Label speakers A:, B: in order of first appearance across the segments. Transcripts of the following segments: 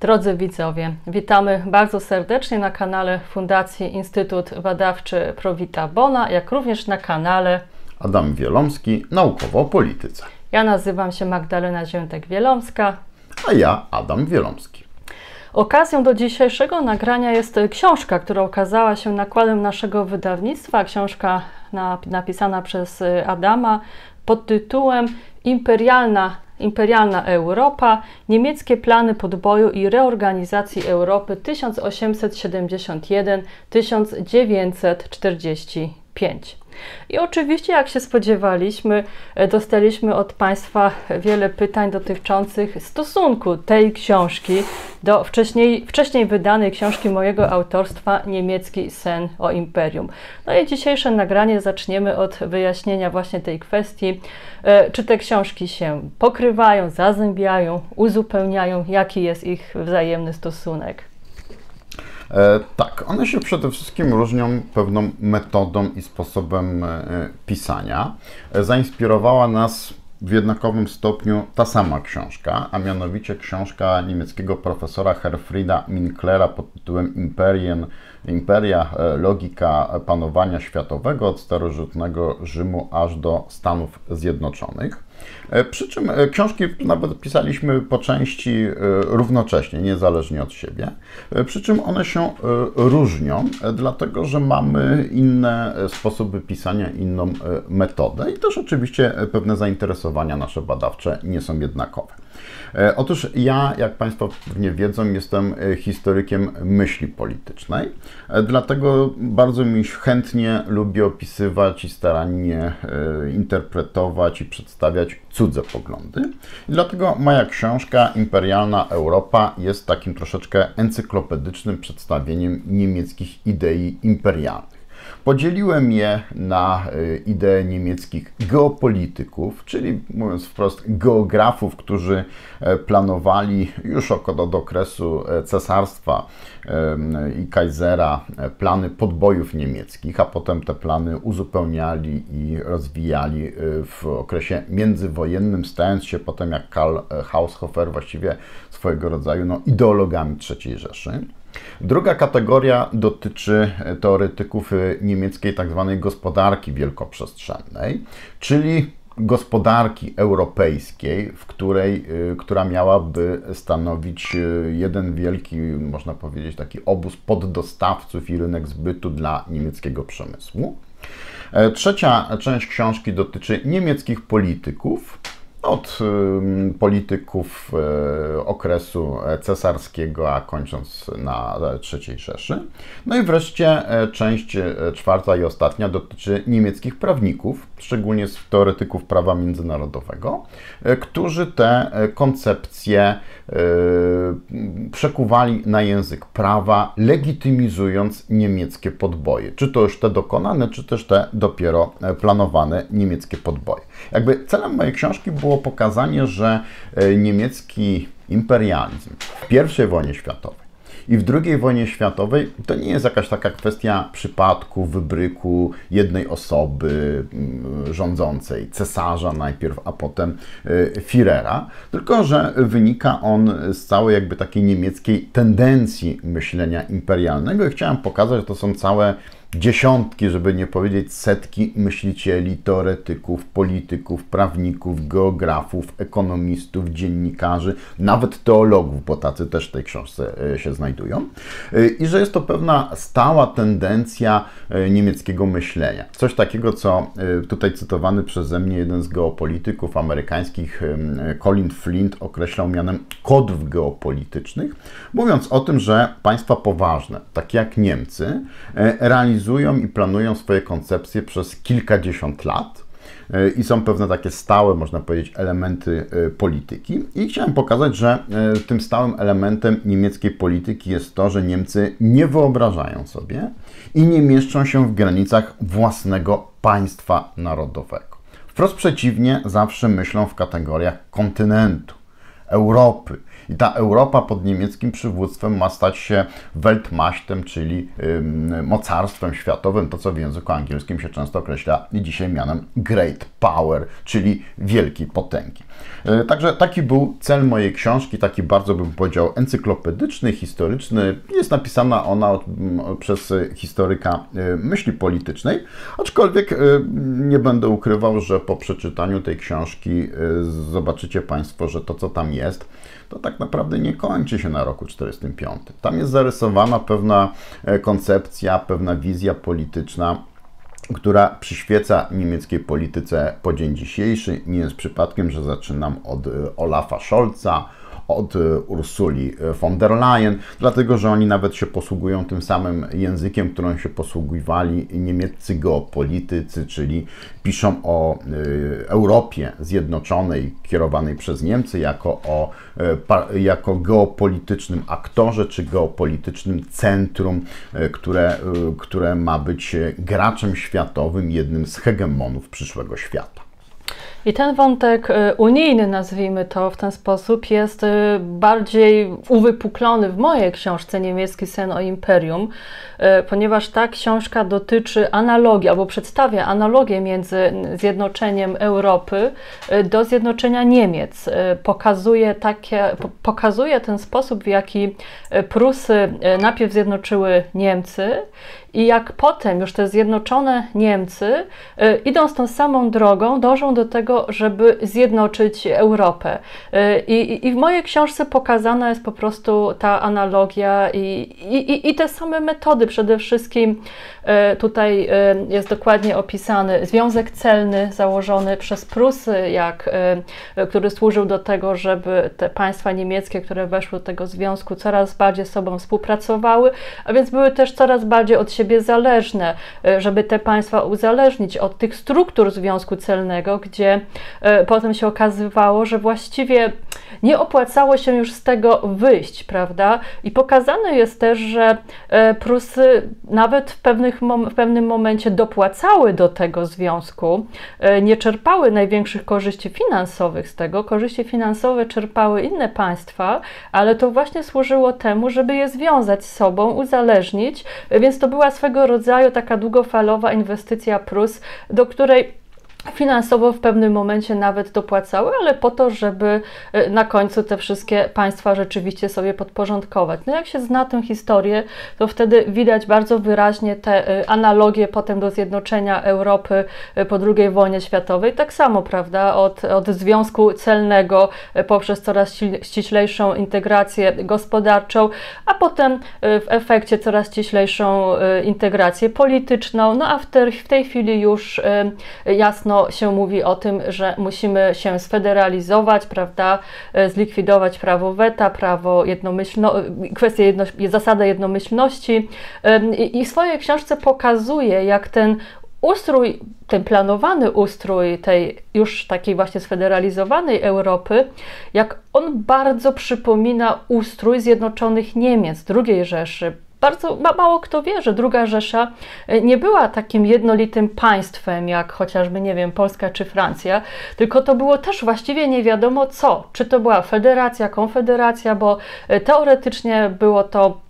A: Drodzy widzowie, witamy bardzo serdecznie na kanale Fundacji Instytut Badawczy Prowita Bona, jak również na kanale
B: Adam Wielomski, naukowo o polityce.
A: Ja nazywam się Magdalena Ziętek-Wielomska.
B: A ja Adam Wielomski.
A: Okazją do dzisiejszego nagrania jest książka, która okazała się nakładem naszego wydawnictwa. Książka na, napisana przez Adama pod tytułem Imperialna Imperialna Europa, niemieckie plany podboju i reorganizacji Europy 1871-1945. I oczywiście, jak się spodziewaliśmy, e, dostaliśmy od Państwa wiele pytań dotyczących stosunku tej książki do wcześniej, wcześniej wydanej książki mojego autorstwa Niemiecki sen o imperium. No i dzisiejsze nagranie zaczniemy od wyjaśnienia właśnie tej kwestii, e, czy te książki się pokrywają, zazębiają, uzupełniają, jaki jest ich wzajemny stosunek.
B: E, tak, one się przede wszystkim różnią pewną metodą i sposobem e, pisania. E, zainspirowała nas w jednakowym stopniu ta sama książka, a mianowicie książka niemieckiego profesora Herfrieda Minklera pod tytułem Imperien, Imperia Logika Panowania Światowego od starożytnego Rzymu aż do Stanów Zjednoczonych. E, przy czym e, książki nawet pisaliśmy po części e, równocześnie, niezależnie od siebie. Przy czym one się różnią, dlatego że mamy inne sposoby pisania, inną metodę i też oczywiście pewne zainteresowania nasze badawcze nie są jednakowe. E, otóż ja, jak Państwo pewnie wiedzą, jestem e, historykiem myśli politycznej, e, dlatego bardzo mi chętnie lubię opisywać i starannie interpretować i przedstawiać cudze poglądy. I dlatego moja książka Imperialna Europa jest takim troszeczkę encyklopedycznym przedstawieniem niemieckich idei imperialnych. Podzieliłem je na y, idee niemieckich geopolityków, czyli mówiąc wprost geografów, którzy e, planowali już od okresu e, cesarstwa i Kaisera e, plany podbojów niemieckich, a potem te plany uzupełniali i rozwijali w okresie międzywojennym, stając się potem jak Karl Haushofer właściwie swojego rodzaju no, ideologami III Rzeszy. Druga kategoria dotyczy teoretyków niemieckiej tzw. Tak gospodarki wielkoprzestrzennej, czyli gospodarki europejskiej, w której, y, która miałaby stanowić y, jeden wielki, można powiedzieć, taki obóz poddostawców i rynek zbytu dla niemieckiego przemysłu. E, trzecia część książki dotyczy niemieckich polityków, od polityków e, okresu cesarskiego, a kończąc na III Rzeszy. No i wreszcie e, część e, czwarta i ostatnia dotyczy niemieckich prawników, szczególnie teoretyków prawa międzynarodowego, którzy te koncepcje przekuwali na język prawa, legitymizując niemieckie podboje. Czy to już te dokonane, czy też te dopiero planowane niemieckie podboje. Jakby celem mojej książki było pokazanie, że e, niemiecki imperializm w I wojnie światowej i w II wojnie światowej to nie jest jakaś taka kwestia przypadku, wybryku jednej osoby mm, rządzącej, cesarza najpierw, a potem e, Führera, tylko że wynika on z całej jakby takiej niemieckiej tendencji myślenia imperialnego i chciałem pokazać, że to są całe dziesiątki, żeby nie powiedzieć setki myślicieli, teoretyków, polityków, prawników, geografów, ekonomistów, dziennikarzy, nawet teologów, bo tacy też w tej książce e, się znajdują. E, I że jest to pewna stała tendencja e, niemieckiego myślenia. Coś takiego, co tutaj cytowany przeze mnie jeden z geopolityków amerykańskich, Colin Flint, określał mianem kodów geopolitycznych, mówiąc o tym, że państwa poważne, takie jak Niemcy, realizują i planują swoje koncepcje przez kilkadziesiąt lat e, i są pewne takie stałe, można powiedzieć, elementy e, polityki. I chciałem pokazać, że e, tym stałym elementem niemieckiej polityki jest to, że Niemcy nie wyobrażają sobie i nie mieszczą się w granicach własnego państwa narodowego. Wprost przeciwnie, zawsze myślą w kategoriach kontynentu. Europy. I ta Europa pod niemieckim przywództwem ma stać się Weltmachtem, czyli mocarstwem światowym, to co w języku angielskim się często określa dzisiaj mianem Great Power, czyli wielkiej potęgi. E, także taki był cel mojej książki, taki bardzo bym powiedział encyklopedyczny, historyczny. Jest napisana ona przez historyka e, myśli politycznej, aczkolwiek e, nie będę ukrywał, że po przeczytaniu tej książki zobaczycie Państwo, że to co tam jest, to tak naprawdę nie kończy się na roku 45. Tam jest zarysowana pewna koncepcja, pewna wizja polityczna która przyświeca niemieckiej polityce po dzień dzisiejszy. Nie jest przypadkiem, że zaczynam od e, Olafa Scholza, od e, Ursuli e, von der Leyen, dlatego że oni nawet się posługują tym samym językiem, którym się posługiwali niemieccy geopolitycy, czyli piszą o Europie Zjednoczonej kierowanej przez Niemcy jako o jako geopolitycznym aktorze czy geopolitycznym centrum, które, które ma być graczem światowym, jednym z hegemonów przyszłego świata.
A: I ten wątek y, unijny, nazwijmy to w ten sposób, jest y, bardziej uwypuklony w mojej książce Niemiecki sen o imperium, y, ponieważ ta książka dotyczy analogii albo przedstawia analogię między zjednoczeniem Europy do zjednoczenia Niemiec. Pokazuje, takie, pokazuje ten sposób, w jaki Prusy najpierw zjednoczyły Niemcy i jak potem już te zjednoczone Niemcy, y, idąc tą samą drogą, dążą do tego, żeby zjednoczyć Europę. Y, I, i w mojej książce pokazana jest po prostu ta analogia i, i, i te same metody. Przede wszystkim y, tutaj jest dokładnie opisany związek celny założony przez Prusy, jak, który służył do tego, żeby te państwa niemieckie, które weszły do tego związku, coraz bardziej z sobą współpracowały, a więc były też coraz bardziej od siebie zależne, e, żeby te państwa uzależnić od tych struktur Związku Celnego, gdzie e, potem się okazywało, że właściwie nie opłacało się już z tego wyjść, prawda? I pokazane jest też, że e, Prusy nawet w, pewnych, w pewnym momencie dopłacały do tego związku, nie czerpały największych korzyści finansowych z tego. Korzyści finansowe czerpały inne państwa, ale to właśnie służyło temu, żeby je związać z sobą, uzależnić, więc to była swego rodzaju taka długofalowa inwestycja Prus, do której finansowo w pewnym momencie nawet dopłacały, ale po to, żeby e, na końcu te wszystkie państwa rzeczywiście sobie podporządkować. No jak się zna tę historię, to wtedy widać bardzo wyraźnie te e, analogie potem do zjednoczenia Europy e, po II wojnie światowej. Tak samo, prawda, od, od związku celnego poprzez coraz ściślejszą integrację gospodarczą, a potem w efekcie coraz ściślejszą integrację polityczną, no a w, te, w tej chwili już jasno mocno się mówi o tym, że musimy się sfederalizować, prawda, e, zlikwidować prawo weta, prawo jednomyślności, kwestię jedno, zasadę jednomyślności. I w swojej książce pokazuje, jak ten ustrój, ten planowany ustrój tej już takiej właśnie sfederalizowanej Europy, jak on bardzo przypomina ustrój Zjednoczonych Niemiec, II Rzeszy, bardzo mało kto wie, że druga Rzesza e, nie była takim jednolitym państwem, jak chociażby, nie wiem, Polska czy Francja, tylko to było też właściwie nie wiadomo co. Czy to była federacja, konfederacja, bo e, teoretycznie było to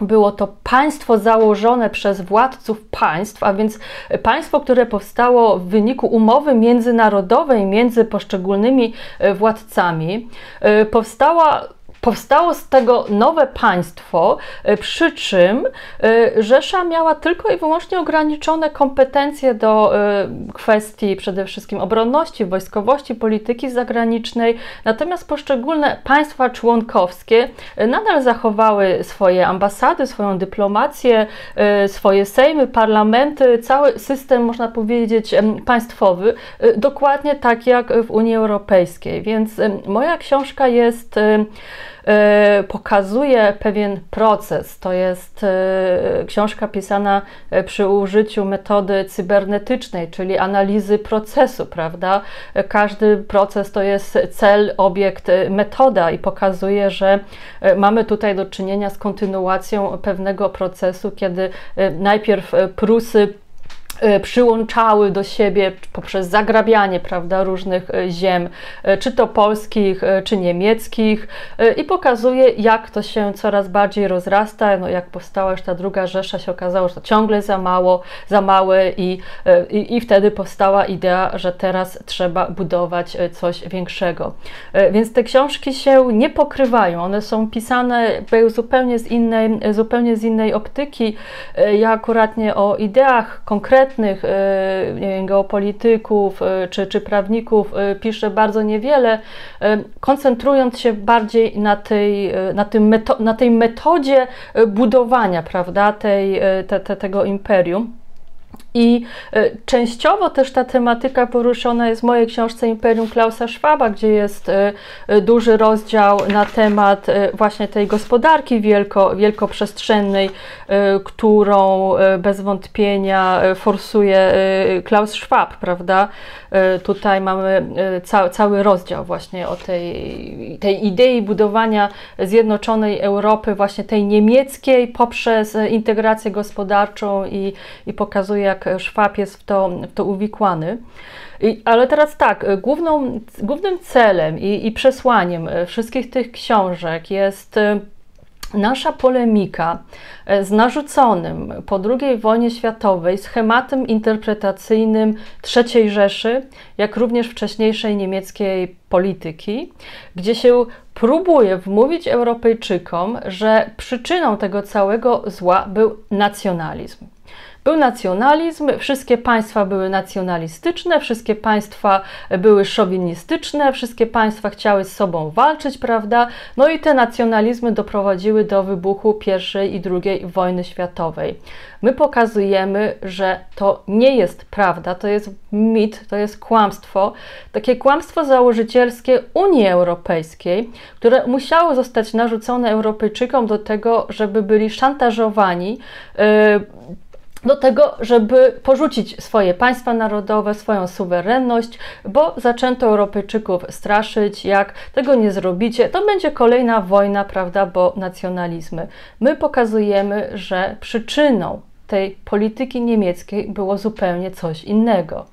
A: było to państwo założone przez władców państw, a więc państwo, które powstało w wyniku umowy międzynarodowej między poszczególnymi e, władcami. Powstała Powstało z tego nowe państwo, e, przy czym e, Rzesza miała tylko i wyłącznie ograniczone kompetencje do e, kwestii przede wszystkim obronności, wojskowości, polityki zagranicznej, natomiast poszczególne państwa członkowskie nadal zachowały swoje ambasady, swoją dyplomację, swoje sejmy, parlamenty, cały system, można powiedzieć, państwowy, dokładnie tak jak w Unii Europejskiej. Więc moja książka jest pokazuje pewien proces. To jest e, książka pisana e, przy użyciu metody cybernetycznej, czyli analizy procesu, prawda? Każdy proces to jest cel, obiekt, metoda i pokazuje, że mamy tutaj do czynienia z kontynuacją pewnego procesu, kiedy najpierw Prusy E, przyłączały do siebie poprzez zagrabianie prawda, różnych e, ziem, e, czy to polskich, czy niemieckich, i pokazuje, jak to się coraz bardziej rozrasta. No, jak powstała już ta druga Rzesza, się okazało, że to ciągle za mało, za małe, i, i, i wtedy powstała idea, że teraz trzeba budować coś większego. Więc te książki się nie pokrywają, one są pisane zupełnie z innej, zupełnie z innej optyki. Ja akurat nie o ideach konkretnych, konkretnych e, wiem, geopolityków e, czy, czy prawników e, pisze bardzo niewiele, koncentrując się bardziej na tej, na tym na tej metodzie budowania prawda, tej, te, te, tego imperium. I e, częściowo też ta tematyka poruszona jest w mojej książce Imperium Klausa Schwaba, gdzie jest e, e, duży rozdział na temat właśnie tej gospodarki wielko, wielkoprzestrzennej, którą bez wątpienia forsuje Klaus Schwab, prawda? Tutaj mamy ca cały rozdział właśnie o tej, tej idei budowania zjednoczonej Europy, właśnie tej niemieckiej, poprzez integrację gospodarczą i, i pokazuje, jak Szwab jest w to, w to uwikłany. I, ale teraz tak, główną, głównym celem i, i przesłaniem wszystkich tych książek jest y, nasza polemika y, z narzuconym po II wojnie światowej schematem interpretacyjnym III Rzeszy, jak również wcześniejszej niemieckiej polityki, gdzie się próbuje wmówić Europejczykom, że przyczyną tego całego zła był nacjonalizm. Był nacjonalizm, wszystkie państwa były nacjonalistyczne, wszystkie państwa były szowinistyczne, wszystkie państwa chciały z sobą walczyć, prawda? No i te nacjonalizmy doprowadziły do wybuchu I i II wojny światowej. My pokazujemy, że to nie jest prawda, to jest mit, to jest kłamstwo, takie kłamstwo założycielskie Unii Europejskiej, które musiało zostać narzucone Europejczykom do tego, żeby byli szantażowani. Yy, do tego, żeby porzucić swoje państwa narodowe, swoją suwerenność, bo zaczęto Europejczyków straszyć, jak tego nie zrobicie, to będzie kolejna wojna, prawda, bo nacjonalizmy. My pokazujemy, że przyczyną tej polityki niemieckiej było zupełnie coś innego.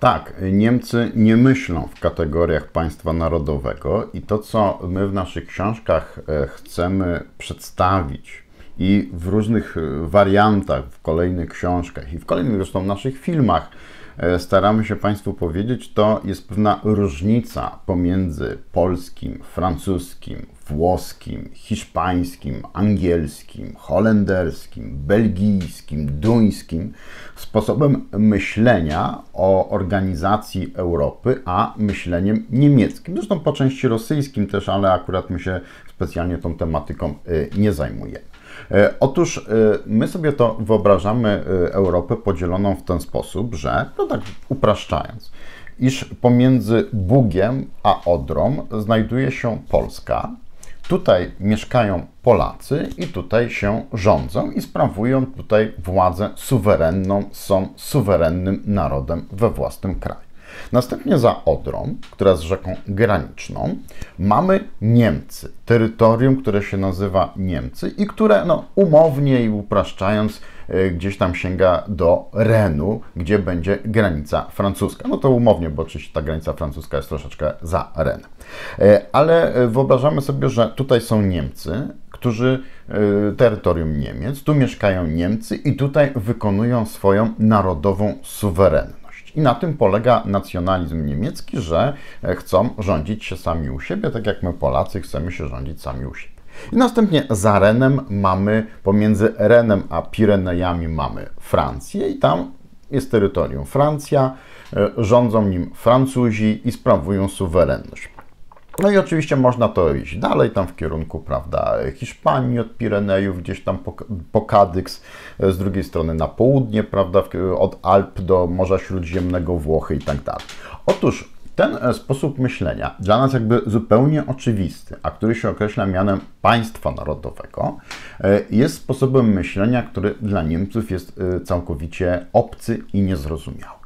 B: Tak, Niemcy nie myślą w kategoriach państwa narodowego i to, co my w naszych książkach e, chcemy przedstawić, i w różnych e, wariantach, w kolejnych książkach i w kolejnych zresztą naszych filmach e, staramy się Państwu powiedzieć, to jest pewna różnica pomiędzy polskim, francuskim, włoskim, hiszpańskim, angielskim, holenderskim, belgijskim, duńskim sposobem myślenia o organizacji Europy, a myśleniem niemieckim. Zresztą po części rosyjskim też, ale akurat my się specjalnie tą tematyką e, nie zajmujemy. E, otóż e, my sobie to wyobrażamy e, Europę podzieloną w ten sposób, że, no tak upraszczając, iż pomiędzy Bugiem a Odrą znajduje się Polska. Tutaj mieszkają Polacy i tutaj się rządzą i sprawują tutaj władzę suwerenną, są suwerennym narodem we własnym kraju. Następnie za Odrą, która jest rzeką graniczną, mamy Niemcy, terytorium, które się nazywa Niemcy i które, no, umownie i upraszczając, e, gdzieś tam sięga do Renu, gdzie będzie granica francuska. No to umownie, bo oczywiście ta granica francuska jest troszeczkę za Renem. E, ale e, wyobrażamy sobie, że tutaj są Niemcy, którzy terytorium Niemiec, tu mieszkają Niemcy i tutaj wykonują swoją narodową suwerenność. I na tym polega nacjonalizm niemiecki, że e, chcą rządzić się sami u siebie, tak jak my Polacy chcemy się rządzić sami u siebie. I następnie za Renem mamy, pomiędzy Renem a Pirenejami mamy Francję i tam jest terytorium Francja, e, rządzą nim Francuzi i sprawują suwerenność. No i oczywiście można to iść dalej, tam w kierunku, prawda, Hiszpanii od Pirenejów, gdzieś tam po, po Kadyks, z drugiej strony na południe, prawda, od Alp do Morza Śródziemnego, Włochy i tak dalej. Otóż ten e, sposób myślenia, dla nas jakby zupełnie oczywisty, a który się określa mianem państwa narodowego, e, jest sposobem myślenia, który dla Niemców jest e, całkowicie obcy i niezrozumiały.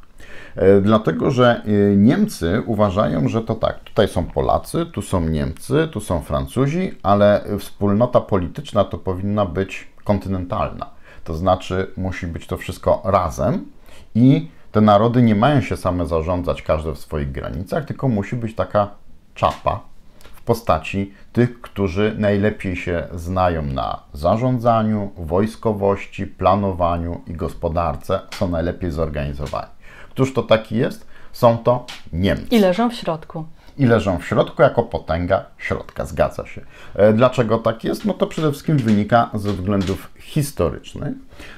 B: E, dlatego, że e, Niemcy uważają, że to tak, tutaj są Polacy, tu są Niemcy, tu są Francuzi, ale wspólnota polityczna to powinna być kontynentalna. To znaczy, musi być to wszystko razem. I te narody nie mają się same zarządzać, każde w swoich granicach, tylko musi być taka czapa w postaci tych, którzy najlepiej się znają na zarządzaniu, wojskowości, planowaniu i gospodarce, są najlepiej zorganizowani. Któż to taki jest? Są to Niemcy.
A: I leżą w środku
B: i leżą w środku jako potęga środka. Zgadza się. E, dlaczego tak jest? No to przede wszystkim wynika ze względów historycznych,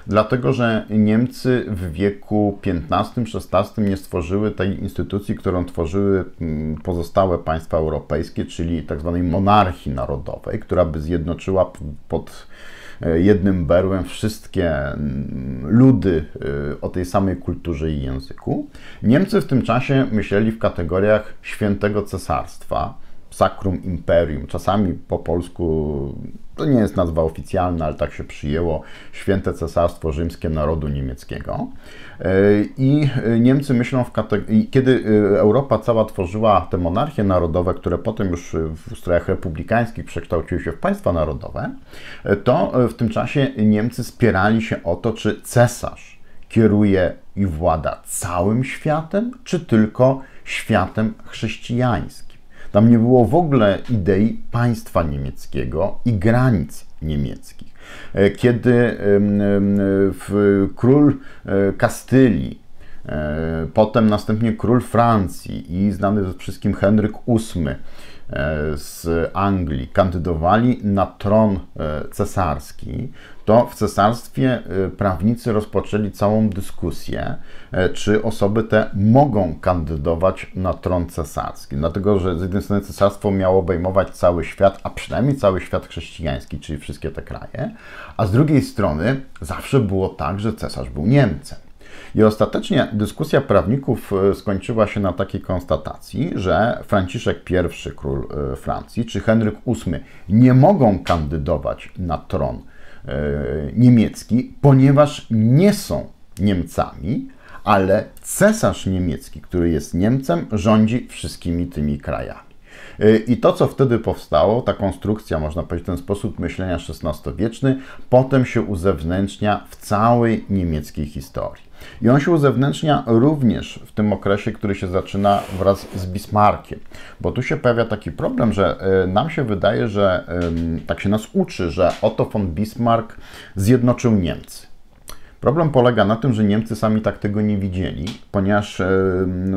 B: dlatego że Niemcy w wieku XV-XVI nie stworzyły tej instytucji, którą tworzyły mm, pozostałe państwa europejskie, czyli tzw. Tak monarchii narodowej, która by zjednoczyła pod jednym berłem wszystkie mm, ludy e, o tej samej kulturze i języku. Niemcy w tym czasie myśleli w kategoriach świętego cesarstwa, Sacrum Imperium, czasami po polsku to nie jest nazwa oficjalna, ale tak się przyjęło, Święte Cesarstwo Rzymskie Narodu Niemieckiego. E, I Niemcy myślą w kategorii, kiedy Europa cała tworzyła te monarchie narodowe, które potem już w ustrojach republikańskich przekształciły się w państwa narodowe, to w tym czasie Niemcy spierali się o to, czy cesarz kieruje i włada całym światem, czy tylko światem chrześcijańskim. Tam nie było w ogóle idei państwa niemieckiego i granic niemieckich. E, kiedy król e, Kastylii, e, potem następnie król Francji i znany ze wszystkim Henryk VIII z Anglii kandydowali na tron cesarski, to w cesarstwie y, prawnicy rozpoczęli całą dyskusję, e, czy osoby te mogą kandydować na tron cesarski. Dlatego, że z jednej strony cesarstwo miało obejmować cały świat, a przynajmniej cały świat chrześcijański, czyli wszystkie te kraje, a z drugiej strony zawsze było tak, że cesarz był Niemcem. I ostatecznie dyskusja prawników e, skończyła się na takiej konstatacji, że Franciszek I, król e, Francji, czy Henryk VIII nie mogą kandydować na tron E, niemiecki, ponieważ nie są Niemcami, ale cesarz niemiecki, który jest Niemcem, rządzi wszystkimi tymi krajami. I to, co wtedy powstało, ta konstrukcja, można powiedzieć, ten sposób myślenia XVI-wieczny, potem się uzewnętrznia w całej niemieckiej historii. I on się uzewnętrznia również w tym okresie, który się zaczyna wraz z Bismarckiem. Bo tu się pojawia taki problem, że e, nam się wydaje, że tak się nas uczy, że Otto von Bismarck zjednoczył Niemcy. Problem polega na tym, że Niemcy sami tak tego nie widzieli, ponieważ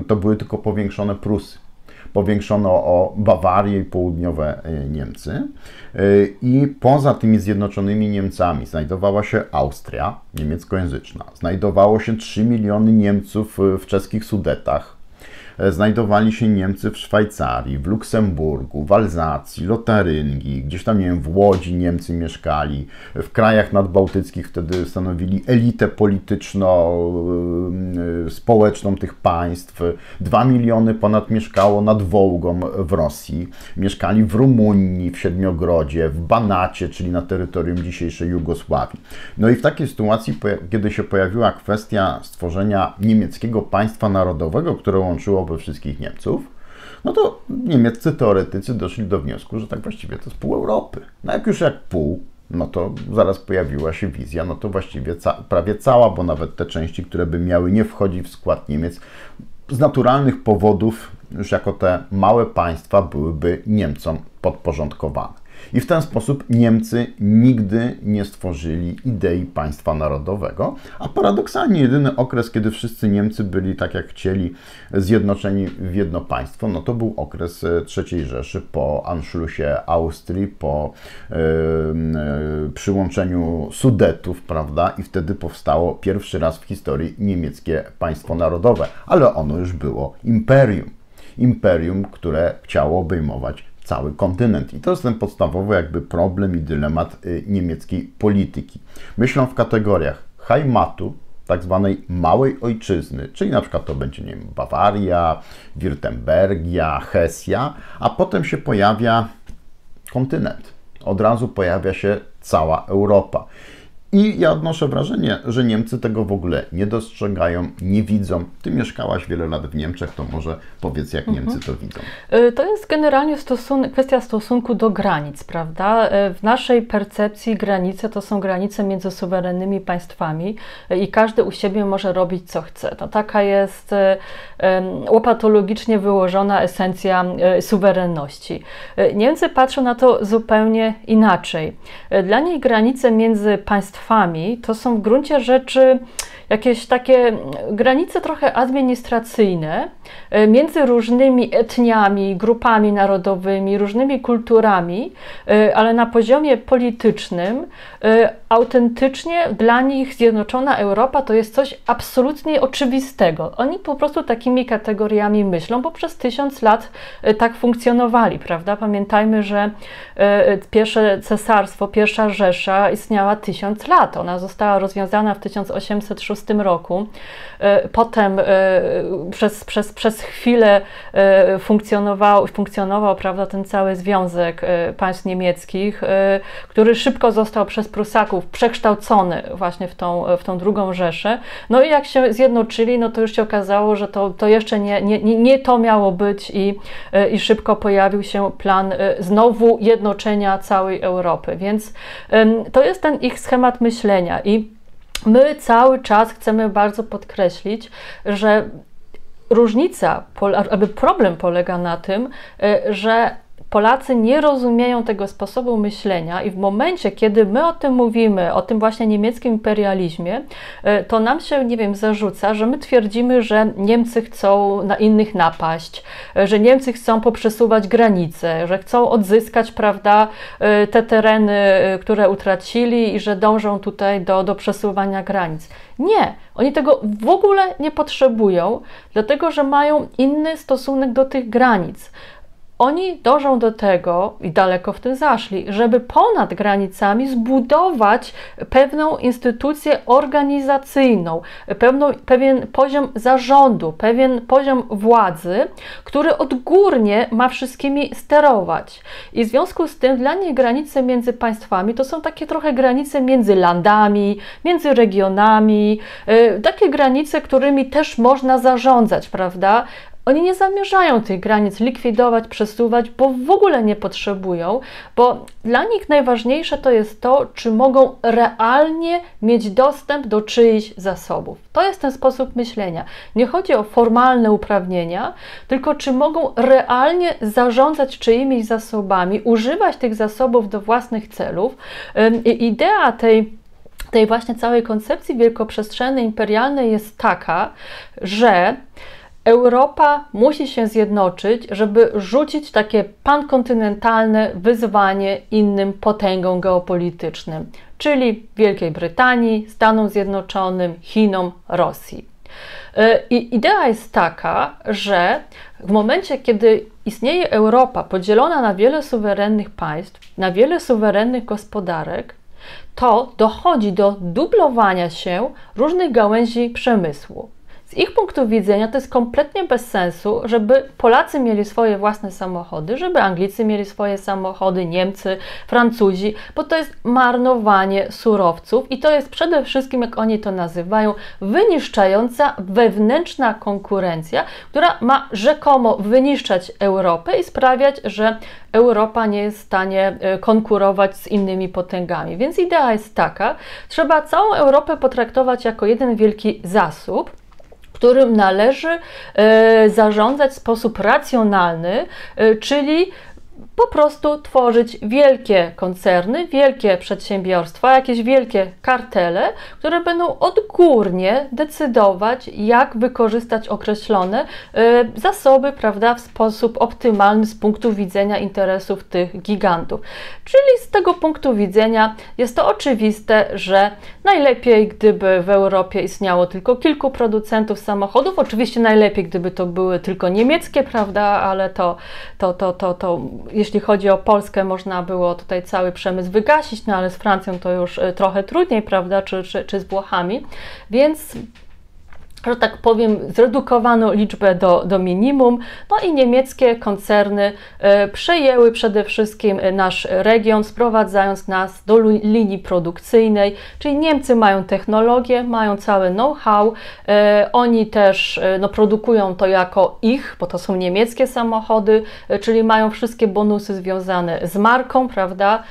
B: to były tylko powiększone Prusy powiększono o Bawarię i południowe e, Niemcy. E, I poza tymi zjednoczonymi Niemcami znajdowała się Austria, niemieckojęzyczna. Znajdowało się 3 miliony Niemców e, w czeskich Sudetach, znajdowali się Niemcy w Szwajcarii, w Luksemburgu, w Alzacji, Lotaryngii, gdzieś tam, nie wiem, w Łodzi Niemcy mieszkali, w krajach nadbałtyckich wtedy stanowili elitę polityczno-społeczną tych państw. Dwa miliony ponad mieszkało nad Wołgą w Rosji, mieszkali w Rumunii, w Siedmiogrodzie, w Banacie, czyli na terytorium dzisiejszej Jugosławii. No i w takiej sytuacji, kiedy się pojawiła kwestia stworzenia niemieckiego państwa narodowego, które łączyło we wszystkich Niemców, no to niemieccy teoretycy doszli do wniosku, że tak właściwie to jest pół Europy. No jak już jak pół, no to zaraz pojawiła się wizja, no to właściwie ca prawie cała, bo nawet te części, które by miały nie wchodzić w skład Niemiec, z naturalnych powodów, już jako te małe państwa, byłyby Niemcom podporządkowane. I w ten sposób Niemcy nigdy nie stworzyli idei państwa narodowego, a paradoksalnie jedyny okres, kiedy wszyscy Niemcy byli tak jak chcieli zjednoczeni w jedno państwo, no to był okres e, III Rzeszy po Anschlussie Austrii, po yy, przyłączeniu Sudetów, prawda? I wtedy powstało pierwszy raz w historii niemieckie państwo narodowe, ale ono już było imperium. Imperium, które chciało obejmować cały kontynent. I to jest ten podstawowy jakby problem i dylemat y, niemieckiej polityki. Myślą w kategoriach Heimatu, tak zwanej małej ojczyzny, czyli na przykład to będzie nie wiem, Bawaria, Wirtembergia, Hesja, a potem się pojawia kontynent. Od razu pojawia się cała Europa. I ja odnoszę wrażenie, że Niemcy tego w ogóle nie dostrzegają, nie widzą. Ty mieszkałaś wiele lat w Niemczech, to może powiedz, jak Niemcy to widzą.
A: Y, to jest generalnie stosun kwestia stosunku do granic, prawda? Y, w naszej percepcji granice to są granice między suwerennymi państwami y, i każdy u siebie może robić co chce. To taka jest łopatologicznie wyłożona esencja suwerenności. Niemcy patrzą na to zupełnie inaczej. Dla nich granice między państwami państwami, to są w gruncie rzeczy jakieś takie granice trochę administracyjne e, między różnymi etniami, grupami narodowymi, różnymi kulturami, e, ale na poziomie politycznym e, autentycznie dla nich Zjednoczona Europa to jest coś absolutnie oczywistego. Oni po prostu takimi kategoriami myślą, bo przez tysiąc lat tak funkcjonowali, prawda? Pamiętajmy, że pierwsze cesarstwo, pierwsza Rzesza istniała tysiąc lat. Ona została rozwiązana w 1806 roku. E, potem e, przez, przez, przez chwilę e, funkcjonował, funkcjonował prawda, ten cały związek państw niemieckich, który szybko został przez Prusaków przekształcony właśnie w tą, w tą drugą Rzeszę. No i jak się zjednoczyli, no to już się okazało, że to, to jeszcze nie, nie, nie to miało być i, i szybko pojawił się plan znowu jednoczenia całej Europy. Więc to jest ten ich schemat myślenia i my cały czas chcemy bardzo podkreślić, że różnica, aby problem polega na tym, e, że Polacy nie rozumieją tego sposobu myślenia i w momencie, kiedy my o tym mówimy, o tym właśnie niemieckim imperializmie, e, to nam się, nie wiem, zarzuca, że my twierdzimy, że Niemcy chcą na innych napaść, e, że Niemcy chcą poprzesuwać granice, że chcą odzyskać, prawda, e, te tereny, które utracili i że dążą tutaj do, do przesuwania granic. Nie, oni tego w ogóle nie potrzebują, dlatego że mają inny stosunek do tych granic. Oni dążą do tego i daleko w tym zaszli, żeby ponad granicami zbudować pewną instytucję organizacyjną, pewną, pewien poziom zarządu, pewien poziom władzy, który odgórnie ma wszystkimi sterować. I w związku z tym dla nich granice między państwami to są takie trochę granice między landami, między regionami, yy, takie granice, którymi też można zarządzać, prawda? Oni nie zamierzają tych granic likwidować, przesuwać, bo w ogóle nie potrzebują, bo dla nich najważniejsze to jest to, czy mogą realnie mieć dostęp do czyichś zasobów. To jest ten sposób myślenia. Nie chodzi o formalne uprawnienia, tylko czy mogą realnie zarządzać czyimiś zasobami, używać tych zasobów do własnych celów. I idea tej tej właśnie całej koncepcji wielkoprzestrzennej, imperialnej jest taka, że Europa musi się zjednoczyć, żeby rzucić takie pankontynentalne wyzwanie innym potęgom geopolitycznym, czyli Wielkiej Brytanii, Stanom Zjednoczonym, Chinom, Rosji. E, I idea jest taka, że w momencie, kiedy istnieje Europa podzielona na wiele suwerennych państw, na wiele suwerennych gospodarek, to dochodzi do dublowania się różnych gałęzi przemysłu. Z ich punktu widzenia to jest kompletnie bez sensu, żeby Polacy mieli swoje własne samochody, żeby Anglicy mieli swoje samochody, Niemcy, Francuzi, bo to jest marnowanie surowców i to jest przede wszystkim, jak oni to nazywają, wyniszczająca wewnętrzna konkurencja, która ma rzekomo wyniszczać Europę i sprawiać, że Europa nie jest w stanie e, konkurować z innymi potęgami. Więc idea jest taka: trzeba całą Europę potraktować jako jeden wielki zasób którym należy e, zarządzać w sposób racjonalny, e, czyli po prostu tworzyć wielkie koncerny, wielkie przedsiębiorstwa, jakieś wielkie kartele, które będą odgórnie decydować, jak wykorzystać określone y, zasoby, prawda, w sposób optymalny z punktu widzenia interesów tych gigantów. Czyli z tego punktu widzenia jest to oczywiste, że najlepiej, gdyby w Europie istniało tylko kilku producentów samochodów, oczywiście najlepiej, gdyby to były tylko niemieckie, prawda, ale to, to, to, to, to jeśli chodzi o Polskę, można było tutaj cały przemysł wygasić, no ale z Francją to już y, trochę trudniej, prawda, czy, czy, czy z Włochami. Więc że tak powiem, zredukowano liczbę do, do minimum, no i niemieckie koncerny e, przejęły przede wszystkim nasz region, sprowadzając nas do linii produkcyjnej, czyli Niemcy mają technologię, mają całe know-how, e, oni też e, no, produkują to jako ich, bo to są niemieckie samochody, czyli mają wszystkie bonusy związane z marką, prawda,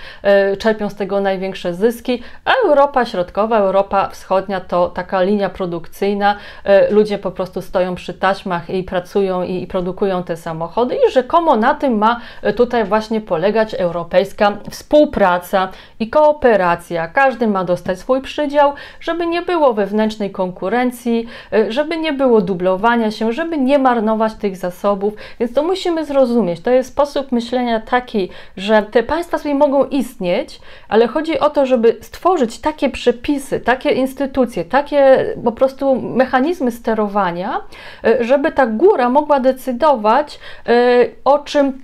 A: czerpią z tego największe zyski, a Europa Środkowa, Europa Wschodnia to taka linia produkcyjna, E, ludzie po prostu stoją przy taśmach i pracują i, produkują te samochody i rzekomo na tym ma e, tutaj właśnie polegać europejska współpraca i kooperacja. Każdy ma dostać swój przydział, żeby nie było wewnętrznej konkurencji, e, żeby nie było dublowania się, żeby nie marnować tych zasobów, więc to musimy zrozumieć. To jest sposób myślenia taki, że te państwa sobie mogą istnieć, ale chodzi o to, żeby stworzyć takie przepisy, takie instytucje, takie po prostu mechanizmy, mechanizmy sterowania, e, żeby ta góra mogła decydować e, o czym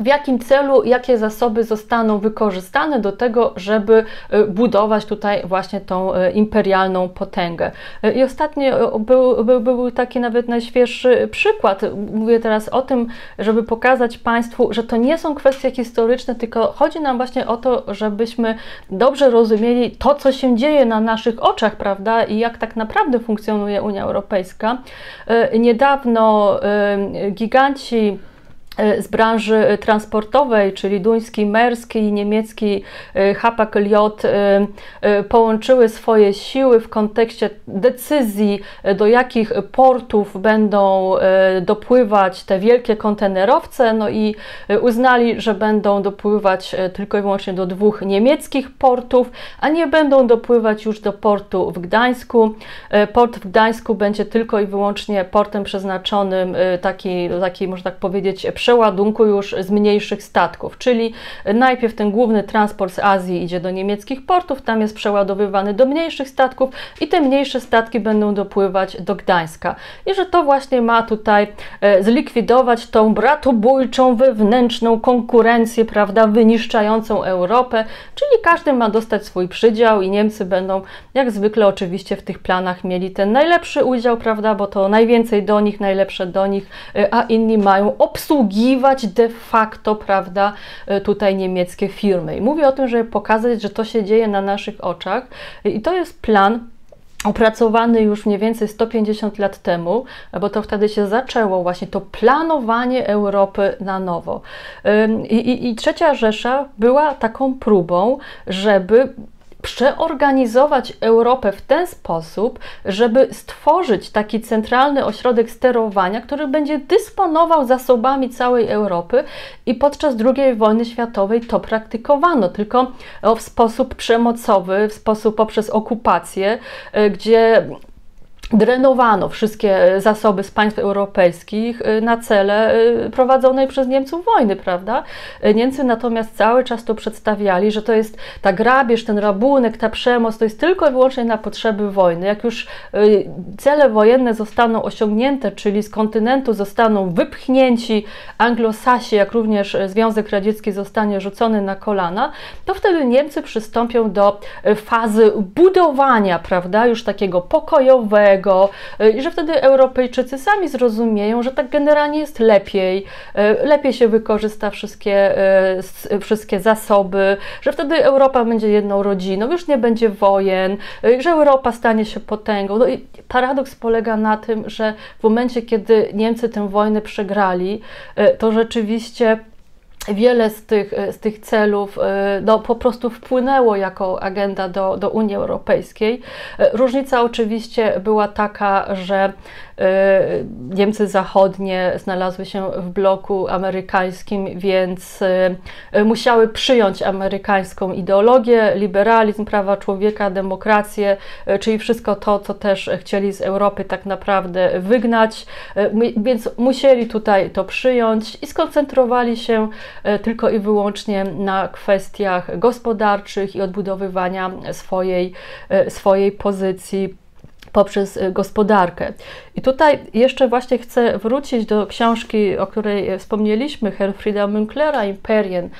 A: w jakim celu, jakie zasoby zostaną wykorzystane do tego, żeby e, budować tutaj właśnie tą imperialną potęgę. I ostatnio był, był, był taki nawet najświeższy przykład. Mówię teraz o tym, żeby pokazać Państwu, że to nie są kwestie historyczne, tylko chodzi nam właśnie o to, żebyśmy dobrze rozumieli to, co się dzieje na naszych oczach, prawda, i jak tak naprawdę funkcjonuje Unia Europejska. E, niedawno e, giganci E, z branży transportowej, czyli duński Merski i niemiecki e, Hapag-Lloyd e, połączyły swoje siły w kontekście decyzji, do jakich portów będą dopływać te wielkie kontenerowce, no i uznali, że będą dopływać tylko i wyłącznie do dwóch niemieckich portów, a nie będą dopływać już do portu w Gdańsku. Port w Gdańsku będzie tylko i wyłącznie portem przeznaczonym taki, taki można tak powiedzieć, przeładunku już z mniejszych statków, czyli najpierw ten główny transport z Azji idzie do niemieckich portów, tam jest przeładowywany do mniejszych statków i te mniejsze statki będą dopływać do Gdańska. I że to właśnie ma tutaj e, zlikwidować tą bratobójczą wewnętrzną konkurencję, prawda, wyniszczającą Europę, czyli każdy ma dostać swój przydział i Niemcy będą jak zwykle oczywiście w tych planach mieli ten najlepszy udział, prawda, bo to najwięcej do nich, najlepsze do nich, e, a inni mają obsługi obsługiwać de facto, prawda, e, tutaj niemieckie firmy. I mówię o tym, żeby pokazać, że to się dzieje na naszych oczach i to jest plan, opracowany już mniej więcej 150 lat temu, bo to wtedy się zaczęło właśnie to planowanie Europy na nowo. I, i, i trzecia Rzesza była taką próbą, żeby przeorganizować Europę w ten sposób, żeby stworzyć taki centralny ośrodek sterowania, który będzie dysponował zasobami całej Europy i podczas II wojny światowej to praktykowano, tylko w sposób przemocowy, w sposób poprzez okupację, e, gdzie drenowano wszystkie e, zasoby z państw europejskich e, na cele e, prowadzonej przez Niemców wojny, prawda? Niemcy natomiast cały czas to przedstawiali, że to jest ta grabież, ten rabunek, ta przemoc, to jest tylko i wyłącznie na potrzeby wojny. Jak już cele wojenne zostaną osiągnięte, czyli z kontynentu zostaną wypchnięci anglosasi, jak również Związek Radziecki zostanie rzucony na kolana, to wtedy Niemcy przystąpią do fazy budowania, prawda, już takiego pokojowego, Y, i że wtedy Europejczycy sami zrozumieją, że tak generalnie jest lepiej, y, lepiej się wykorzysta wszystkie, y, wszystkie zasoby, że wtedy Europa będzie jedną rodziną, już nie będzie wojen, że Europa stanie się potęgą. No i paradoks polega na tym, że w momencie, kiedy Niemcy tę wojnę przegrali, to rzeczywiście wiele z tych, z tych celów no, po prostu wpłynęło jako agenda do, do Unii Europejskiej. Różnica oczywiście była taka, że Niemcy zachodnie znalazły się w bloku amerykańskim, więc musiały przyjąć amerykańską ideologię, liberalizm, prawa człowieka, demokrację, czyli wszystko to, co też chcieli z Europy tak naprawdę wygnać, więc musieli tutaj to przyjąć i skoncentrowali się tylko i wyłącznie na kwestiach gospodarczych i odbudowywania swojej, swojej pozycji poprzez y, gospodarkę. I tutaj jeszcze właśnie chcę wrócić do książki, o której wspomnieliśmy, Herfrida Münklera, Imperien. Y,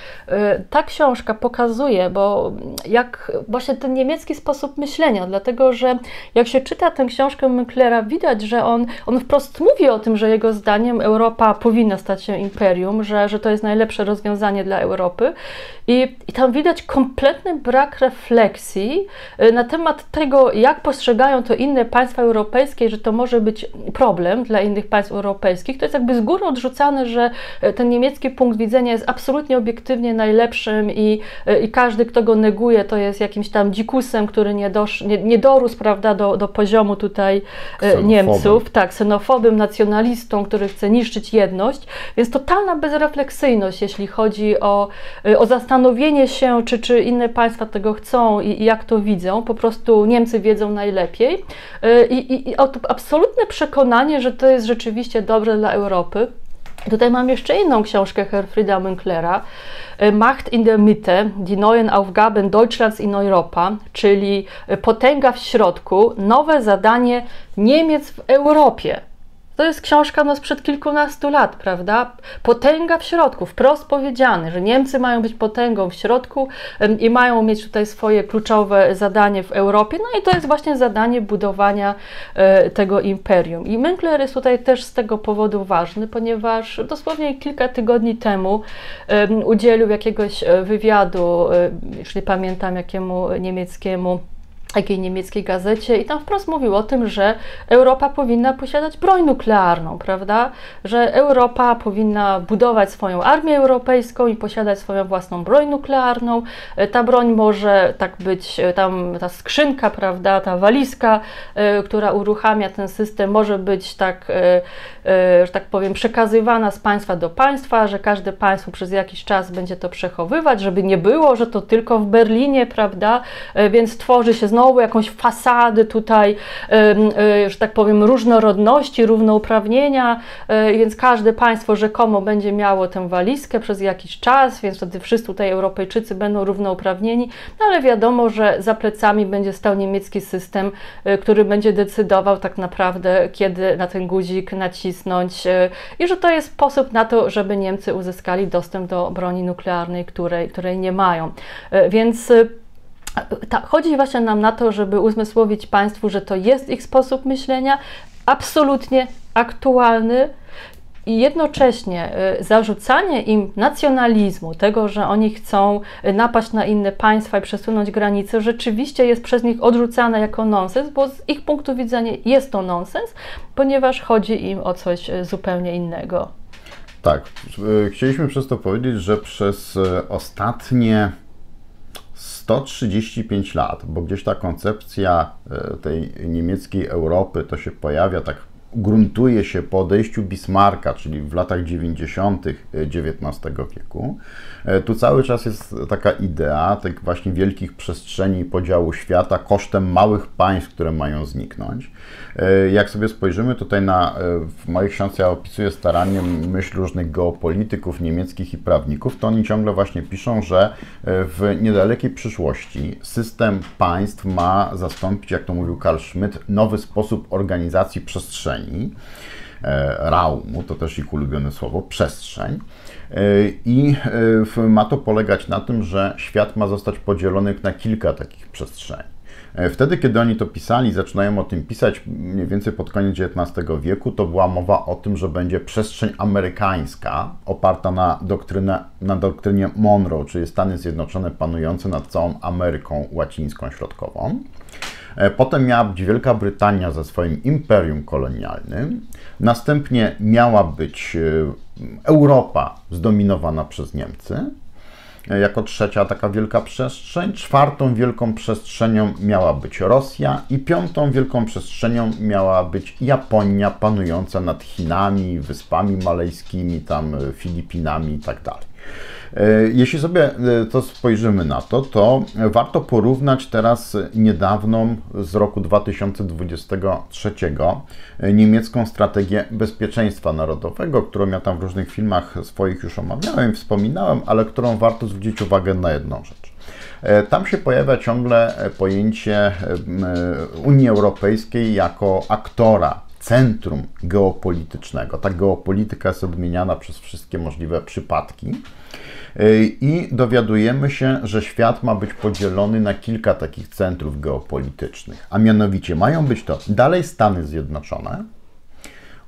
A: ta książka pokazuje, bo jak właśnie ten niemiecki sposób myślenia, dlatego że jak się czyta tę książkę Münklera, widać, że on, on wprost mówi o tym, że jego zdaniem Europa powinna stać się imperium, że, że to jest najlepsze rozwiązanie dla Europy. I, I tam widać kompletny brak refleksji y, na temat tego, jak postrzegają to inne państwa europejskie, że to może być problem dla innych państw europejskich. To jest jakby z góry odrzucane, że y, ten niemiecki punkt widzenia jest absolutnie obiektywnie najlepszym i, y, i każdy, kto go neguje, to jest jakimś tam dzikusem, który nie, dosz, nie, nie dorósł prawda, do, do poziomu tutaj
B: Ksenofobem.
A: Niemców, tak, ksenofobem, nacjonalistą, który chce niszczyć jedność, więc totalna bezrefleksyjność, jeśli chodzi o, o zastanowienie się, czy, czy inne państwa tego chcą i, i jak to widzą. Po prostu Niemcy wiedzą najlepiej. I, i, i absolutne przekonanie, że to jest rzeczywiście dobre dla Europy. Tutaj mam jeszcze inną książkę Herfrieda Münklera, Macht in der Mitte, die neuen Aufgaben Deutschlands in Europa, czyli potęga w środku, nowe zadanie Niemiec w Europie. To jest książka no, sprzed kilkunastu lat, prawda? Potęga w środku, wprost powiedziane, że Niemcy mają być potęgą w środku i mają mieć tutaj swoje kluczowe zadanie w Europie. No i to jest właśnie zadanie budowania e, tego imperium. I Münkler jest tutaj też z tego powodu ważny, ponieważ dosłownie kilka tygodni temu udzielił jakiegoś e, wywiadu, e, jeśli pamiętam, jakiemu niemieckiemu takiej niemieckiej gazecie i tam wprost mówił o tym, że Europa powinna posiadać broń nuklearną, prawda? Że Europa powinna budować swoją armię europejską i posiadać swoją własną broń nuklearną. E, ta broń może tak być, e, tam ta skrzynka, prawda, ta walizka, y, która uruchamia ten system, może być tak, że tak powiem, przekazywana z państwa do państwa, że każde państwo przez jakiś czas będzie to przechowywać, żeby nie było, że to tylko w Berlinie, prawda? Więc tworzy się znowu znowu jakąś fasadę tutaj, e, że tak powiem, różnorodności, równouprawnienia, e, więc każde państwo rzekomo będzie miało tę walizkę przez jakiś czas, więc wtedy wszyscy tutaj Europejczycy będą równouprawnieni, no ale wiadomo, że za plecami będzie stał niemiecki system, e, który będzie decydował tak naprawdę, kiedy na ten guzik nacisnąć i że to jest sposób na to, żeby Niemcy uzyskali dostęp do broni nuklearnej, której, której nie mają. Więc ta, chodzi właśnie nam na to, żeby uzmysłowić Państwu, że to jest ich sposób myślenia, absolutnie aktualny i jednocześnie y, zarzucanie im nacjonalizmu, tego, że oni chcą y, napaść na inne państwa i przesunąć granice, rzeczywiście jest przez nich odrzucane jako nonsens, bo z ich punktu widzenia jest to nonsens, ponieważ chodzi im o coś y, zupełnie innego.
B: Tak, chcieliśmy przez to powiedzieć, że przez ostatnie 135 lat, bo gdzieś ta koncepcja e, tej niemieckiej Europy to się pojawia tak gruntuje się po odejściu Bismarcka, czyli w latach 90. XIX wieku. E, tu cały czas jest taka idea tych właśnie wielkich przestrzeni podziału świata kosztem małych państw, które mają zniknąć. E, jak sobie spojrzymy tutaj na, e, w mojej książce ja opisuję starannie myśl różnych geopolityków niemieckich i prawników, to oni ciągle właśnie piszą, że w niedalekiej przyszłości system państw ma zastąpić, jak to mówił Karl Schmidt, nowy sposób organizacji przestrzeni. Raumu, to też ich ulubione słowo, przestrzeń. I ma to polegać na tym, że świat ma zostać podzielony na kilka takich przestrzeni. E, wtedy, kiedy oni to pisali, zaczynają o tym pisać mniej więcej pod koniec XIX wieku, to była mowa o tym, że będzie przestrzeń amerykańska oparta na, doktrynę, na doktrynie Monroe, czyli Stany Zjednoczone panujące nad całą Ameryką Łacińską Środkową. E, potem miała być Wielka Brytania ze swoim imperium kolonialnym. Następnie miała być e, Europa zdominowana przez Niemcy jako trzecia taka wielka przestrzeń. Czwartą wielką przestrzenią miała być Rosja i piątą wielką przestrzenią miała być Japonia panująca nad Chinami, Wyspami Malejskimi, tam Filipinami i tak. E, jeśli sobie e, to spojrzymy na to, to warto porównać teraz niedawną z roku 2023 e, niemiecką strategię bezpieczeństwa narodowego, którą ja tam w różnych filmach swoich już omawiałem, wspominałem, ale którą warto zwrócić uwagę na jedną rzecz. Tam się pojawia ciągle pojęcie Unii Europejskiej jako aktora centrum geopolitycznego. Ta geopolityka jest odmieniana przez wszystkie możliwe przypadki. I dowiadujemy się, że świat ma być podzielony na kilka takich centrów geopolitycznych, a mianowicie mają być to dalej Stany Zjednoczone,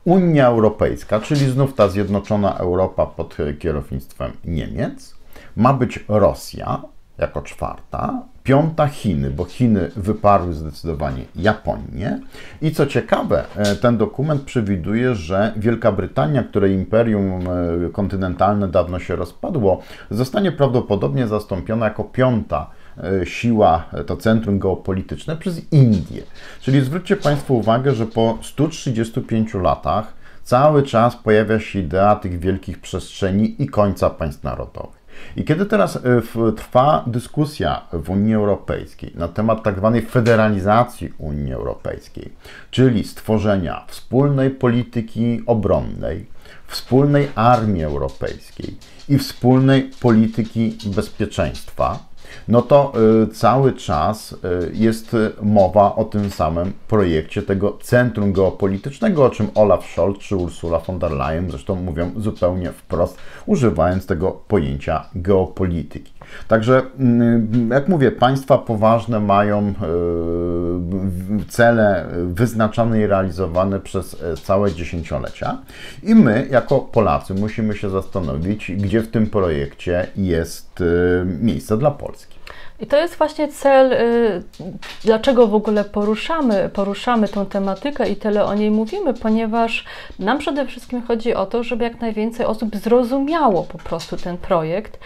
B: Unia Europejska, czyli znów ta zjednoczona Europa pod kierownictwem Niemiec, ma być Rosja jako czwarta, piąta Chiny, bo Chiny wyparły zdecydowanie Japonię. I co ciekawe, e, ten dokument przewiduje, że Wielka Brytania, której imperium e, kontynentalne dawno się rozpadło, zostanie prawdopodobnie zastąpiona jako piąta e, siła, to centrum geopolityczne przez Indię. Czyli zwróćcie Państwo uwagę, że po 135 latach cały czas pojawia się idea tych wielkich przestrzeni i końca państw narodowych. I kiedy teraz y, trwa dyskusja w Unii Europejskiej na temat tak zwanej federalizacji Unii Europejskiej, czyli stworzenia wspólnej polityki obronnej, wspólnej armii europejskiej i wspólnej polityki bezpieczeństwa, no to y, cały czas y, jest mowa o tym samym projekcie tego centrum geopolitycznego, o czym Olaf Scholz czy Ursula von der Leyen zresztą mówią zupełnie wprost, używając tego pojęcia geopolityki. Także, mm, jak mówię, państwa poważne mają y, cele wyznaczane i realizowane przez e, całe dziesięciolecia i my, jako Polacy, musimy się zastanowić, gdzie w tym projekcie jest miejsce dla Polski.
A: I to jest właśnie cel, y, dlaczego w ogóle poruszamy, poruszamy tą tematykę i tyle o niej mówimy, ponieważ nam przede wszystkim chodzi o to, żeby jak najwięcej osób zrozumiało po prostu ten projekt,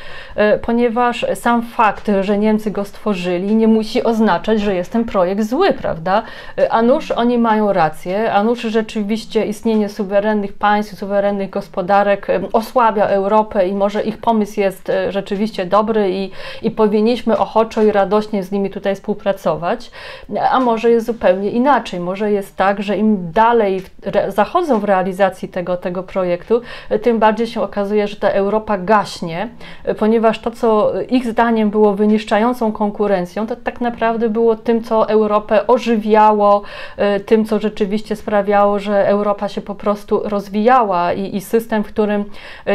A: y, ponieważ sam fakt, że Niemcy go stworzyli, nie musi oznaczać, że jest ten projekt zły, prawda? Y, a nuż oni mają rację, a nuż rzeczywiście istnienie suwerennych państw, suwerennych gospodarek osłabia Europę i może ich pomysł jest rzeczywiście dobry i, i powinniśmy ochotę ochoczo i radośnie z nimi tutaj współpracować, a może jest zupełnie inaczej. Może jest tak, że im dalej zachodzą w realizacji tego, tego projektu, tym bardziej się okazuje, że ta Europa gaśnie, ponieważ to, co ich zdaniem było wyniszczającą konkurencją, to tak naprawdę było tym, co Europę ożywiało, tym, co rzeczywiście sprawiało, że Europa się po prostu rozwijała i, i system, w którym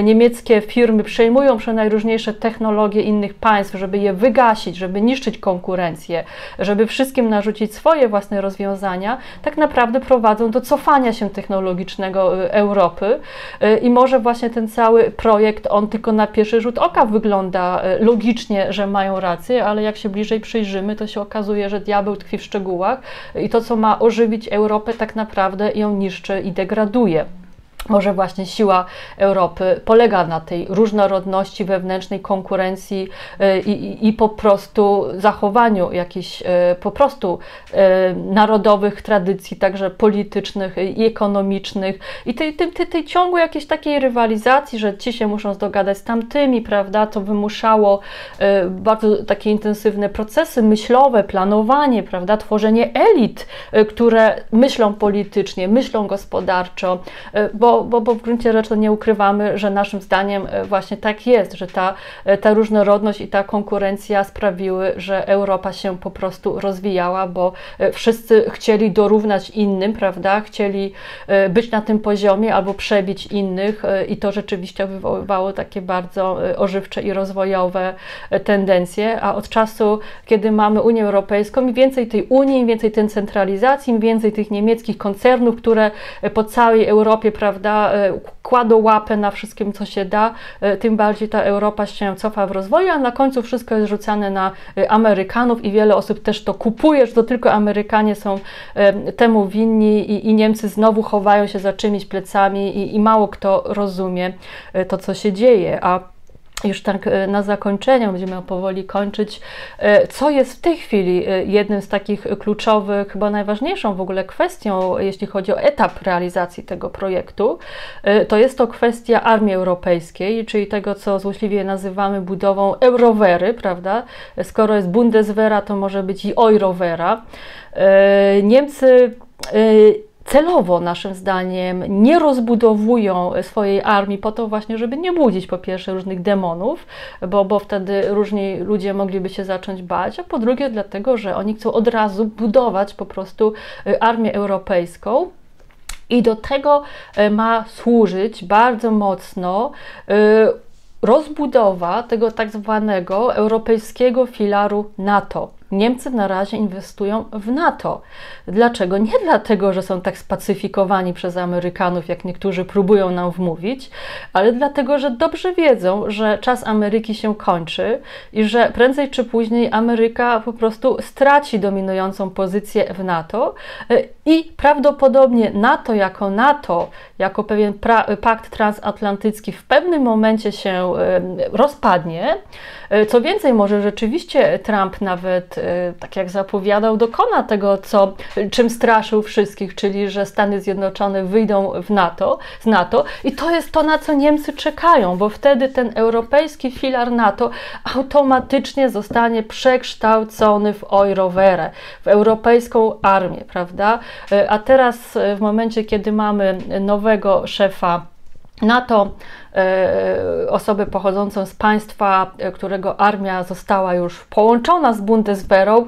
A: niemieckie firmy przejmują najróżniejsze technologie innych państw, żeby je wygasić, żeby niszczyć konkurencję, żeby wszystkim narzucić swoje własne rozwiązania, tak naprawdę prowadzą do cofania się technologicznego y, Europy. Y, I może właśnie ten cały projekt, on tylko na pierwszy rzut oka wygląda y, logicznie, że mają rację, ale jak się bliżej przyjrzymy, to się okazuje, że diabeł tkwi w szczegółach i to, co ma ożywić Europę, tak naprawdę ją niszczy i degraduje. Może właśnie siła Europy polega na tej różnorodności wewnętrznej konkurencji y, i, i, i po prostu zachowaniu jakichś y, po prostu y, narodowych tradycji, także politycznych i ekonomicznych. I tej, tej, tej, tej ciągłej jakiejś takiej rywalizacji, że ci się muszą dogadać z tamtymi, prawda, to wymuszało bardzo takie intensywne procesy myślowe, planowanie, prawda, tworzenie elit, które myślą politycznie, myślą gospodarczo, bo bo, bo, w gruncie rzeczy nie ukrywamy, że naszym zdaniem e, właśnie tak jest, że ta, e, ta różnorodność i ta konkurencja sprawiły, że Europa się po prostu rozwijała, bo e, wszyscy chcieli dorównać innym, prawda? Chcieli być na tym poziomie albo przebić innych i to rzeczywiście wywoływało takie bardzo ożywcze i rozwojowe tendencje, a od czasu, kiedy mamy Unię Europejską, im więcej tej Unii, im więcej tej centralizacji, im więcej tych niemieckich koncernów, które po całej Europie, prawda, prawda, e, kładą łapę na wszystkim, co się da, e, tym bardziej ta Europa się cofa w rozwoju, a na końcu wszystko jest rzucane na e, Amerykanów i wiele osób też to kupuje, że to tylko Amerykanie są temu winni i, i Niemcy znowu chowają się za czymś plecami i, i mało kto rozumie to, co się dzieje. A już tak e, na zakończenie, będziemy powoli kończyć, e, co jest w tej chwili e, jednym z takich kluczowych, chyba najważniejszą w ogóle kwestią, jeśli chodzi o etap realizacji tego projektu, to jest to kwestia Armii Europejskiej, czyli tego, co złośliwie nazywamy budową Eurowery, prawda? Skoro jest Bundeswehra, to może być i Eurowera. Niemcy celowo, naszym zdaniem, nie rozbudowują swojej armii po to właśnie, żeby nie budzić po pierwsze różnych demonów, bo, bo wtedy różni ludzie mogliby się zacząć bać, a po drugie dlatego, że oni chcą od razu budować po prostu y, armię europejską. I do tego y, ma służyć bardzo mocno y, rozbudowa tego tak zwanego europejskiego filaru NATO. Niemcy na razie inwestują w NATO. Dlaczego? Nie dlatego, że są tak spacyfikowani przez Amerykanów, jak niektórzy próbują nam wmówić, ale dlatego, że dobrze wiedzą, że czas Ameryki się kończy i że prędzej czy później Ameryka po prostu straci dominującą pozycję w NATO e, i prawdopodobnie NATO jako NATO, jako pewien pakt transatlantycki w pewnym momencie się rozpadnie. E, co więcej, może rzeczywiście Trump nawet tak jak zapowiadał, dokona tego, co, czym straszył wszystkich, czyli że Stany Zjednoczone wyjdą w NATO, z NATO i to jest to, na co Niemcy czekają, bo wtedy ten europejski filar NATO automatycznie zostanie przekształcony w Eurowerę, w europejską armię, prawda? Y, a teraz y, w momencie, kiedy mamy nowego szefa NATO, e, osobę pochodzącą z państwa, e, którego armia została już połączona z Bundeswehrą,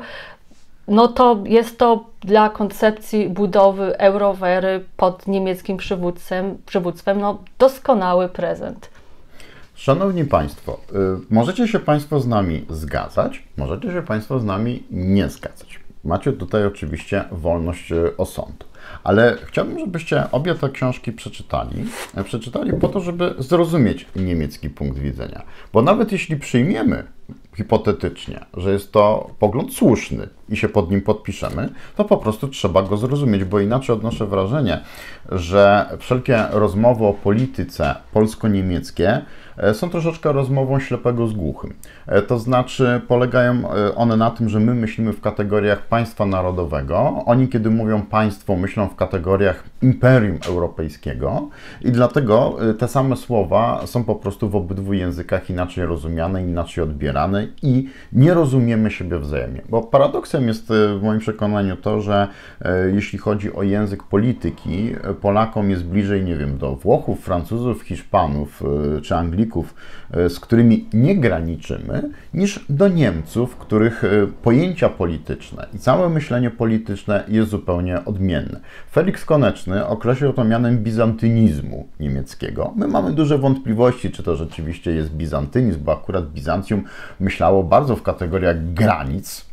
A: no to jest to dla koncepcji budowy Eurowery pod niemieckim przywódcem, przywództwem no, doskonały prezent.
B: Szanowni Państwo, y, możecie się Państwo z nami zgadzać, możecie się Państwo z nami nie zgadzać. Macie tutaj oczywiście wolność osądu. Ale chciałbym, żebyście obie te książki przeczytali. E, przeczytali po to, żeby zrozumieć niemiecki punkt widzenia. Bo nawet jeśli przyjmiemy hipotetycznie, że jest to pogląd słuszny i się pod nim podpiszemy, to po prostu trzeba go zrozumieć, bo inaczej odnoszę wrażenie, że wszelkie rozmowy o polityce polsko-niemieckie e, są troszeczkę rozmową ślepego z głuchym. E, to znaczy, polegają e, one na tym, że my myślimy w kategoriach państwa narodowego, oni, kiedy mówią państwo, myślą w kategoriach imperium europejskiego i dlatego te same słowa są po prostu w obydwu językach inaczej rozumiane, inaczej odbierane i nie rozumiemy siebie wzajemnie. Bo paradoksem jest w moim przekonaniu to, że jeśli chodzi o język polityki, Polakom jest bliżej, nie wiem, do Włochów, Francuzów, Hiszpanów e, czy Anglików, e, z którymi nie graniczymy, niż do Niemców, których e, pojęcia polityczne i całe myślenie polityczne jest zupełnie odmienne. Felix Koneczny określił to mianem bizantynizmu niemieckiego. My mamy duże wątpliwości, czy to rzeczywiście jest bizantynizm, bo akurat Bizancjum myślało bardzo w kategoriach granic,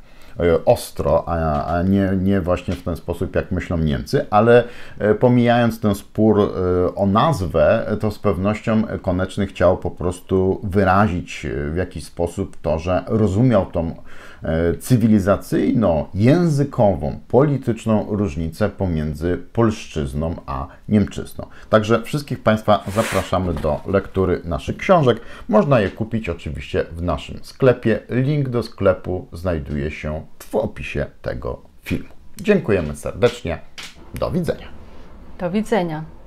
B: ostro, a, nie, nie właśnie w ten sposób, jak myślą Niemcy, ale e, pomijając ten spór e, o nazwę, to z pewnością Koneczny chciał po prostu wyrazić w jakiś sposób to, że rozumiał tą E, cywilizacyjno-językową, polityczną różnicę pomiędzy polszczyzną a niemczyzną. Także wszystkich Państwa zapraszamy do lektury naszych książek. Można je kupić oczywiście w naszym sklepie. Link do sklepu znajduje się w opisie tego filmu. Dziękujemy serdecznie. Do widzenia.
A: Do widzenia.